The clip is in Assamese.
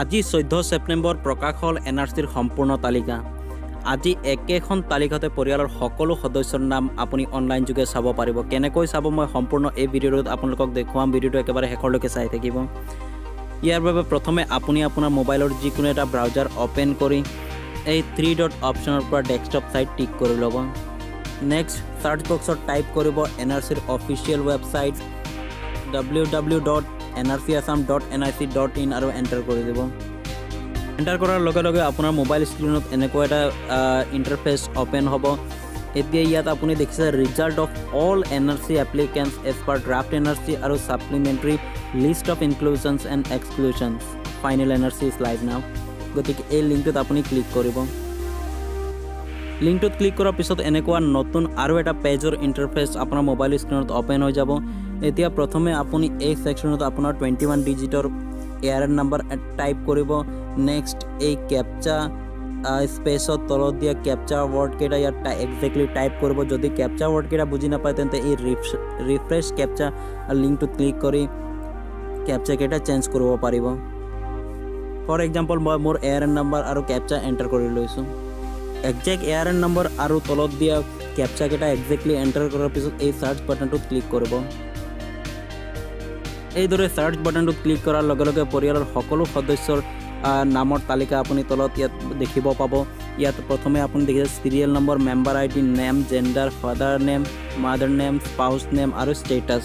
আজি চৈধ্য ছেপ্টেম্বৰ প্ৰকাশ হ'ল এন আৰ চিৰ সম্পূৰ্ণ তালিকা। আজি একেখন তালিকাতে পৰিয়ালৰ সকলো সদস্যৰ নাম আপুনি অনলাইন যোগে চাব পাৰিব। কেনেকৈ চাব মই সম্পূৰ্ণ এই ভিডিঅ'টোত আপোনালোকক দেখুৱাম। ভিডিঅ'টো একেবাৰে শেষলৈকে চাই থাকিব। ইয়াৰ বাবে প্ৰথমে আপুনি আপোনাৰ মোবাইলৰ যিকোনো এটা ব্ৰাউজাৰ অ'পেন কৰি এই থ্ৰী ডট অপশ্যনৰ পৰা ডেস্কটপ ছাইট টিক কৰি ল'ব। নেক্সট চাৰ্চ বক্সত টাইপ কৰিব এন আৰ চিৰ official website. W W dot N R C Assam dot N I C dot in আৰু এণ্টাৰ কৰি দিব। এণ্টাৰ কৰাৰ লগে লগে আপোনাৰ মোবাইল স্ক্ৰীণত এনেকুৱা এটা ইণ্টাৰফেচ অ'পেন হ'ব। এতিয়া ইয়াত আপুনি দেখিছে result of all N R C applicants as per draft N R C আৰু supplementary list of inclusions and exclusions final N R C is live now গতিকে এই লিংকটোত আপুনি ক্লিক কৰিব। লিংকটোত ক্লিক কৰাৰ পিছত এনেকুৱা নতুন আৰু এটা পেজৰ ইণ্টাৰফেচ আপোনাৰ মোবাইল স্ক্ৰীণত অ'পেন হৈ যাব। এতিয়া প্ৰথমে আপুনি এই ছেকশ্যনত আপোনাৰ টুৱেণ্টি ওৱান ডিজিটৰ এয়াৰ নাম্বাৰ টাইপ কৰিব। নেক্সট এই কেপচা স্পেচত তলত দিয়া কেপচা ৱৰ্ডকেইটা ইয়াত একজেক্টলি টাইপ কৰিব। যদি কেপচা ৱৰ্ডকেইটা বুজি নাপায় তেন্তে এই ৰিফ্ৰেছ কেপচা লিংকটোত ক্লিক কৰি কেপচাকেইটা চেঞ্জ কৰিব পাৰিব। ফৰ এক্সাম্পল মই মোৰ এয়াৰ নাম্বাৰ আৰু কেপচা এণ্টাৰ কৰি লৈছোঁ। একজেক্ট এয়াৰ এন নম্বৰ আৰু তলত দিয়া কেপচাকেইটা একজেক্টলি এণ্টাৰ কৰাৰ পিছত এই চাৰ্চ বাটনটোত ক্লিক কৰিব। এইদৰে চাৰ্চ বাটনটোত ক্লিক কৰাৰ লগে লগে পৰিয়ালৰ সকলো সদস্যৰ নামৰ তালিকা আপুনি তলত ইয়াত দেখিব পাব। ইয়াত প্ৰথমে আপুনি দেখিছে serial number member I D name gender father name mother name spouse name আৰু ষ্টেটাছ